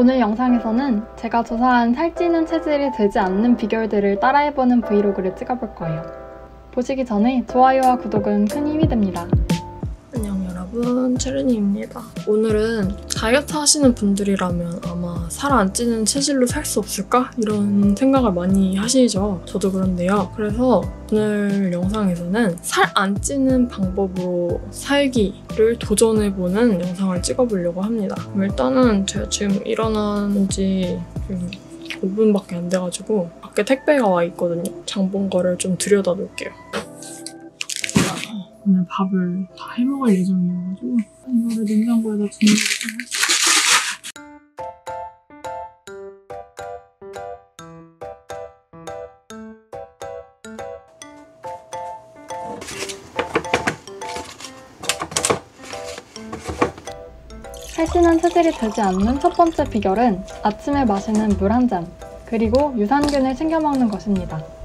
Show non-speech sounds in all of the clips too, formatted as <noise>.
오늘 영상에서는 제가 조사한 살찌는 체질이 되지 않는 비결들을 따라해보는 브이로그를 찍어볼 거예요. 보시기 전에 좋아요와 구독은 큰 힘이 됩니다. 여러분 체르니입니다. 오늘은 다이어트 하시는 분들이라면 아마 살 안 찌는 체질로 살 수 없을까? 이런 생각을 많이 하시죠. 저도 그런데요. 그래서 오늘 영상에서는 살 안 찌는 방법으로 살기를 도전해보는 영상을 찍어보려고 합니다. 일단은 제가 지금 일어난 지 지금 5분밖에 안 돼가지고 밖에 택배가 와 있거든요. 장본 거를 좀 들여다 놓을게요 오늘 밥을 다 해먹을 예정이어가지고 이거를 냉장고에다 준비해서 살찌는 체질이 되지 않는 첫 번째 비결은 아침에 마시는 물 한 잔, 그리고 유산균을 챙겨 먹는 것입니다.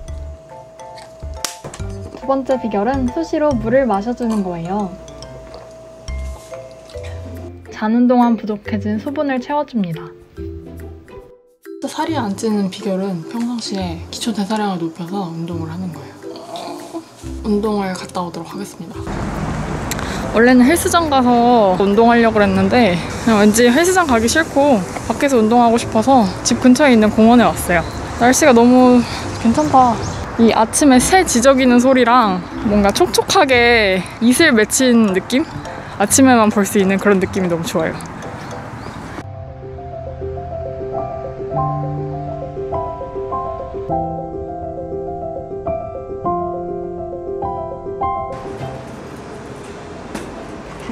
두 번째 비결은 수시로 물을 마셔주는 거예요. 자는 동안 부족해진 수분을 채워줍니다. 살이 안 찌는 비결은 평상시에 기초 대사량을 높여서 운동을 하는 거예요. 운동을 갔다 오도록 하겠습니다. 원래는 헬스장 가서 운동하려고 했는데 왠지 헬스장 가기 싫고 밖에서 운동하고 싶어서 집 근처에 있는 공원에 왔어요. 날씨가 너무 괜찮다. 이 아침에 새 지저귀는 소리랑 뭔가 촉촉하게 이슬 맺힌 느낌? 아침에만 볼 수 있는 그런 느낌이 너무 좋아요.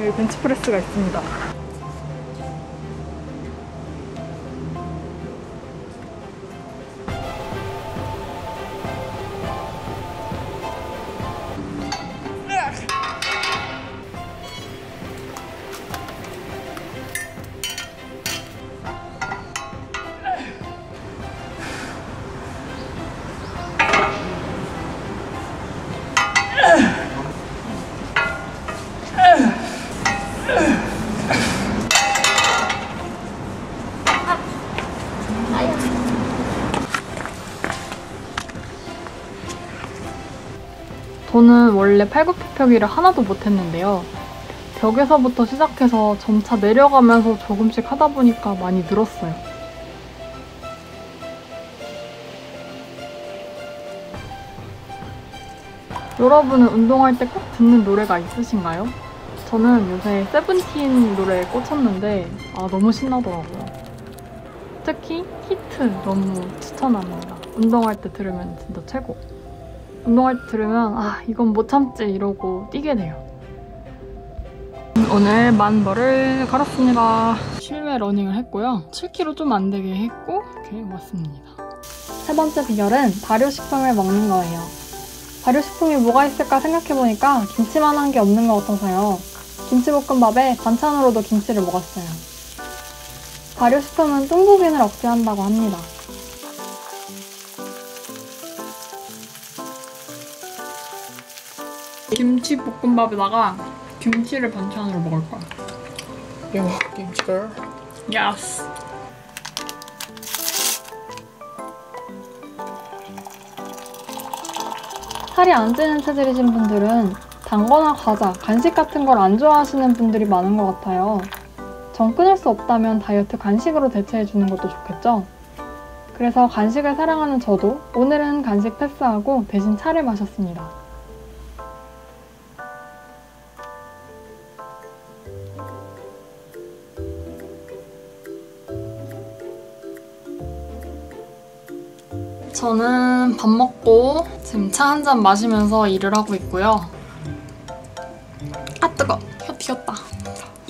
여기 벤치프레스가 있습니다. 저는 원래 팔굽혀펴기를 하나도 못했는데요. 벽에서부터 시작해서 점차 내려가면서 조금씩 하다 보니까 많이 늘었어요. 여러분은 운동할 때 꼭 듣는 노래가 있으신가요? 저는 요새 세븐틴 노래에 꽂혔는데 아 너무 신나더라고요. 특히 히트 너무 추천합니다. 운동할 때 들으면 진짜 최고. 운동할 때 들으면 아 이건 못 참지 이러고 뛰게 돼요. 오늘 만 보를 걸었습니다. 실외 러닝을 했고요. 7km 좀 안 되게 했고 이렇게 왔습니다. 세 번째 비결은 발효식품을 먹는 거예요. 발효식품이 뭐가 있을까 생각해보니까 김치만 한 게 없는 것 같아서요. 김치볶음밥에 반찬으로도 김치를 먹었어요. 발효식품은 뚱보균을 억제한다고 합니다. 김치 볶음밥에다가 김치를 반찬으로 먹을 거야. 요 김치걸. 야스. 살이 안 찌는 체질이신 분들은 단 거나 과자, 간식 같은 걸 안 좋아하시는 분들이 많은 것 같아요. 정 끊을 수 없다면 다이어트 간식으로 대체해주는 것도 좋겠죠? 그래서 간식을 사랑하는 저도 오늘은 간식 패스하고 대신 차를 마셨습니다. 저는 밥 먹고 지금 차 한 잔 마시면서 일을 하고 있고요. 아 뜨거! 혀 튀었다.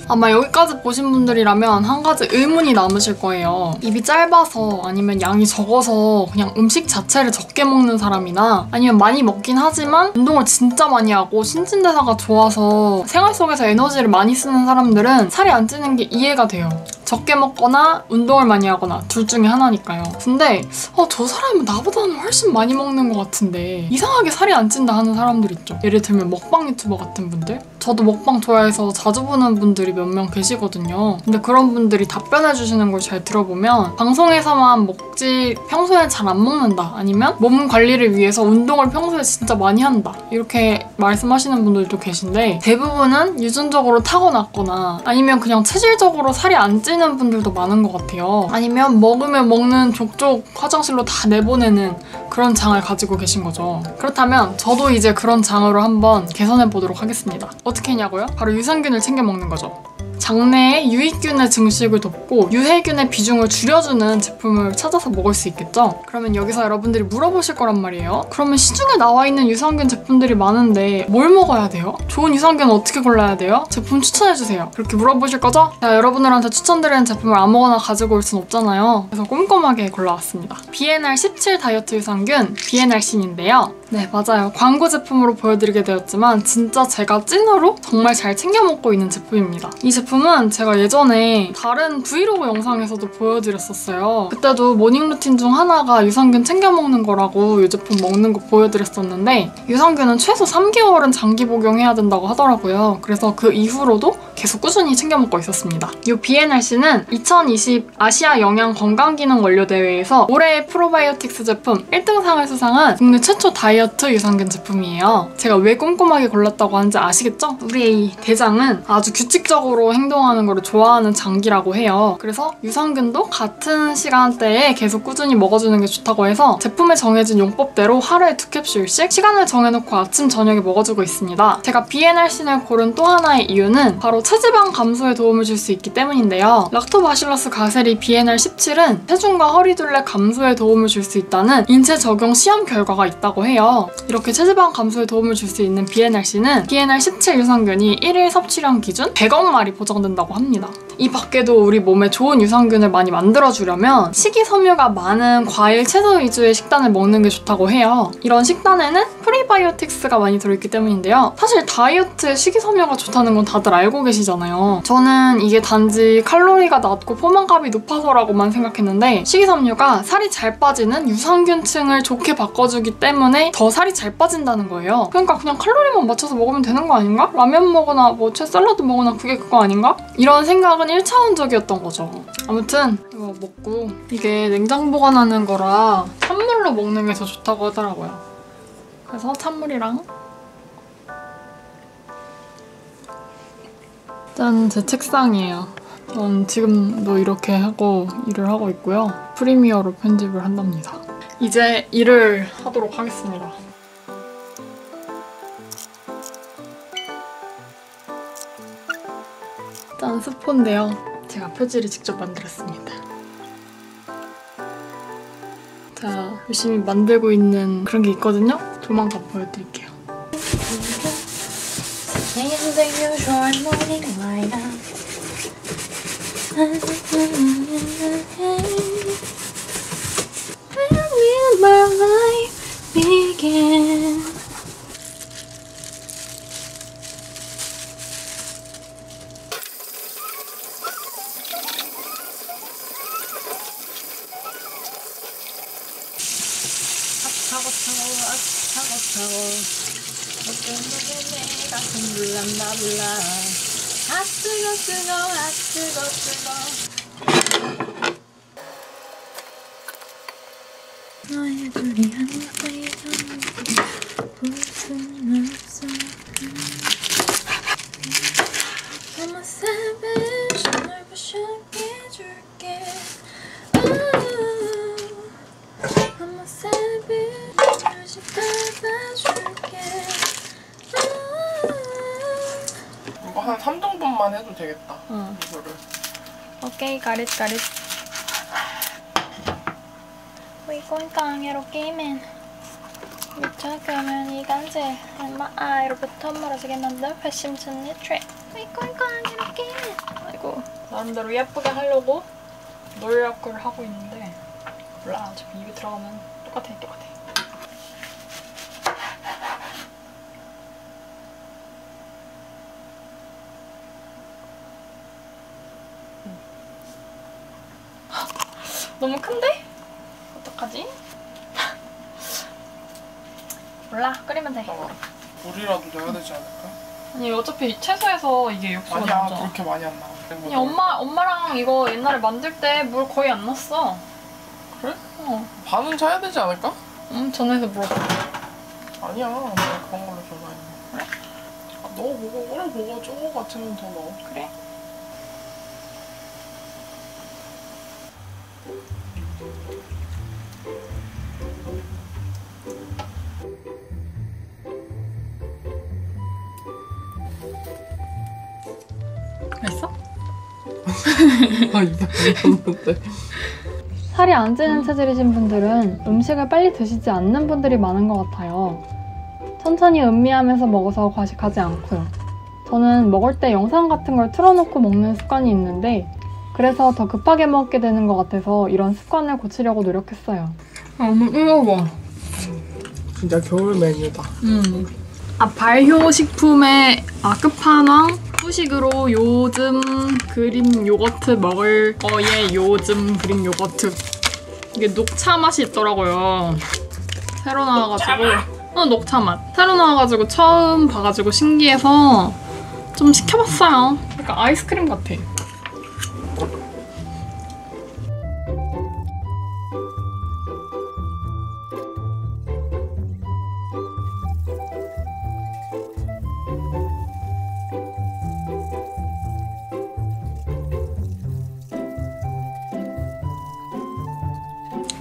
아마 여기까지 보신 분들이라면 한 가지 의문이 남으실 거예요. 입이 짧아서 아니면 양이 적어서 그냥 음식 자체를 적게 먹는 사람이나 아니면 많이 먹긴 하지만 운동을 진짜 많이 하고 신진대사가 좋아서 생활 속에서 에너지를 많이 쓰는 사람들은 살이 안 찌는 게 이해가 돼요. 적게 먹거나 운동을 많이 하거나 둘 중에 하나니까요. 근데 어, 저 사람은 나보다는 훨씬 많이 먹는 것 같은데 이상하게 살이 안 찐다 하는 사람들 있죠. 예를 들면 먹방 유튜버 같은 분들. 저도 먹방 좋아해서 자주 보는 분들이 몇 명 계시거든요. 근데 그런 분들이 답변해 주시는 걸 잘 들어보면 방송에서만 먹지 평소에 잘 안 먹는다. 아니면 몸 관리를 위해서 운동을 평소에 진짜 많이 한다. 이렇게 말씀하시는 분들도 계신데 대부분은 유전적으로 타고났거나 아니면 그냥 체질적으로 살이 안 찌는 분들도 많은 것 같아요. 아니면 먹으면 먹는 족족 화장실로 다 내보내는 그런 장을 가지고 계신 거죠. 그렇다면 저도 이제 그런 장으로 한번 개선해 보도록 하겠습니다. 어떻게 했냐고요? 바로 유산균을 챙겨 먹는 거죠. 장내에 유익균의 증식을 돕고 유해균의 비중을 줄여주는 제품을 찾아서 먹을 수 있겠죠? 그러면 여기서 여러분들이 물어보실 거란 말이에요. 그러면 시중에 나와 있는 유산균 제품들이 많은데 뭘 먹어야 돼요? 좋은 유산균 어떻게 골라야 돼요? 제품 추천해주세요. 그렇게 물어보실 거죠? 제가 여러분들한테 추천드리는 제품을 아무거나 가지고 올 순 없잖아요. 그래서 꼼꼼하게 골라왔습니다. BNR 17 다이어트 유산균 비에날씬인데요. 네, 맞아요. 광고 제품으로 보여드리게 되었지만 진짜 제가 찐으로 정말 잘 챙겨 먹고 있는 제품입니다. 이 제품은 제가 예전에 다른 브이로그 영상에서도 보여드렸었어요. 그때도 morning routine 중 하나가 유산균 챙겨 먹는 거라고 이 제품 먹는 거 보여드렸었는데 유산균은 최소 3개월은 장기 복용해야 된다고 하더라고요. 그래서 그 이후로도 계속 꾸준히 챙겨 먹고 있었습니다. 이 비에날씬은 2020 아시아 영양 건강기능 원료 대회에서 올해의 프로바이오틱스 제품 1등상을 수상한 국내 최초 다이어트 유산균 제품이에요. 제가 왜 꼼꼼하게 골랐다고 하는지 아시겠죠? 우리의 이 대장은 아주 규칙적으로 행동하는 거를 좋아하는 장기라고 해요. 그래서 유산균도 같은 시간대에 계속 꾸준히 먹어주는 게 좋다고 해서 제품에 정해진 용법대로 하루에 두 캡슐씩 시간을 정해놓고 아침, 저녁에 먹어주고 있습니다. 제가 BNRC를 고른 또 하나의 이유는 바로 체지방 감소에 도움을 줄 수 있기 때문인데요. 락토바실러스 가세리 BNR17은 체중과 허리둘레 감소에 도움을 줄 수 있다는 인체 적용 시험 결과가 있다고 해요. 이렇게 체지방 감소에 도움을 줄 수 있는 비에날씬은 BNR17 유산균이 1일 섭취량 기준 100억 마리 보장된다고 합니다. 이 밖에도 우리 몸에 좋은 유산균을 많이 만들어주려면 식이섬유가 많은 과일, 채소 위주의 식단을 먹는 게 좋다고 해요. 이런 식단에는 프리바이오틱스가 많이 들어있기 때문인데요. 사실 다이어트에 식이섬유가 좋다는 건 다들 알고 계시잖아요. 저는 이게 단지 칼로리가 낮고 포만감이 높아서라고만 생각했는데 식이섬유가 살이 잘 빠지는 유산균총을 좋게 바꿔주기 때문에 더 살이 잘 빠진다는 거예요. 그러니까 그냥 칼로리만 맞춰서 먹으면 되는 거 아닌가? 라면 먹거나 뭐 채 샐러드 먹거나 그게 그거 아닌가? 이런 생각은 1차원적이었던 거죠. 아무튼 이거 먹고 이게 냉장 보관하는 거라 찬물로 먹는 게 더 좋다고 하더라고요. 그래서 찬물이랑 짠, 제 책상이에요. 전 지금도 이렇게 하고 일을 하고 있고요. 프리미어로 편집을 한답니다. 이제 일을 하도록 하겠습니다. 짠, 스폰인데요. 제가 표지를 직접 만들었습니다. 자, 열심히 만들고 있는 그런 게 있거든요? 조만간 보여드릴게요. Where will my life begin? 타고 타고 타고 타고 어떤 내 가슴 불난다 불나 아 뜨거 뜨거 아 뜨거 뜨거 너의 둘이 이거 한 3등분만 해도 되겠다. 응. 이거를. 오케이 가릿 가릿. 위공강으로 끼면 미쳐가면 이간질 엄마 아 이로부터 멀어지게 만들 패심천 니트릭 위공강으로 끼면 아이고. 나름대로 예쁘게 하려고 노력을 하고 있는데 몰라. 어차피 입에 들어가면 똑같아 똑같아 너무 큰데? 어떡하지? <laughs> 몰라 끓이면 돼 잠깐만. 물이라도 넣어야 되지 않을까? 아니 어차피 채소에서 이게 육수가 아니야 나오잖아. 그렇게 많이 안 나와. 아니 엄마 엄마랑 이거 옛날에 만들 때 물 거의 안 넣었어. 그래? 어. 반은 차야 되지 않을까? 음 전화해서 물어봐. 아니야 내가 그런 걸로 좋아해. 그래? 아, 넣어보고 끓여보고 저거 같으면 더 넣어. 그래. 아. 살이 안 찌는 체질이신 분들은 음식을 빨리 드시지 않는 분들이 많은 것 같아요. 천천히 음미하면서 먹어서 과식하지 않고요. 저는 먹을 때 영상 같은 걸 틀어놓고 먹는 습관이 있는데 그래서 더 급하게 먹게 되는 것 같아서 이런 습관을 고치려고 노력했어요. 너무 뜨거워. 진짜 겨울 메뉴다. 음. 아, 발효식품의 아, 끝판왕 후식으로 요즘 그릭 요거트 먹을 거에 요즘 그릭 요거트. 이게 녹차 맛이 있더라고요. 새로 나와가지고. 어 녹차 맛. 새로 나와가지고 처음 봐가지고 신기해서 좀 시켜봤어요. 약간 아이스크림 같아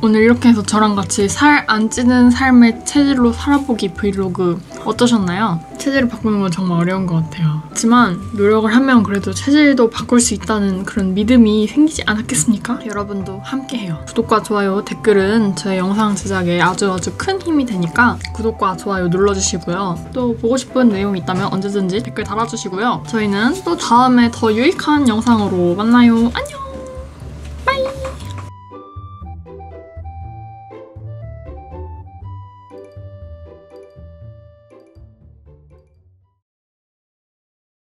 오늘 이렇게 해서 저랑 같이 살 안 찌는 삶의 체질로 살아보기 브이로그 어떠셨나요? 체질을 바꾸는 건 정말 어려운 것 같아요. 하지만 노력을 하면 그래도 체질도 바꿀 수 있다는 그런 믿음이 생기지 않았겠습니까? 여러분도 함께해요. 구독과 좋아요, 댓글은 저의 영상 제작에 아주 아주 큰 힘이 되니까 구독과 좋아요 눌러주시고요. 또 보고 싶은 내용 있다면 언제든지 댓글 달아주시고요. 저희는 또 다음에 더 유익한 영상으로 만나요. 안녕!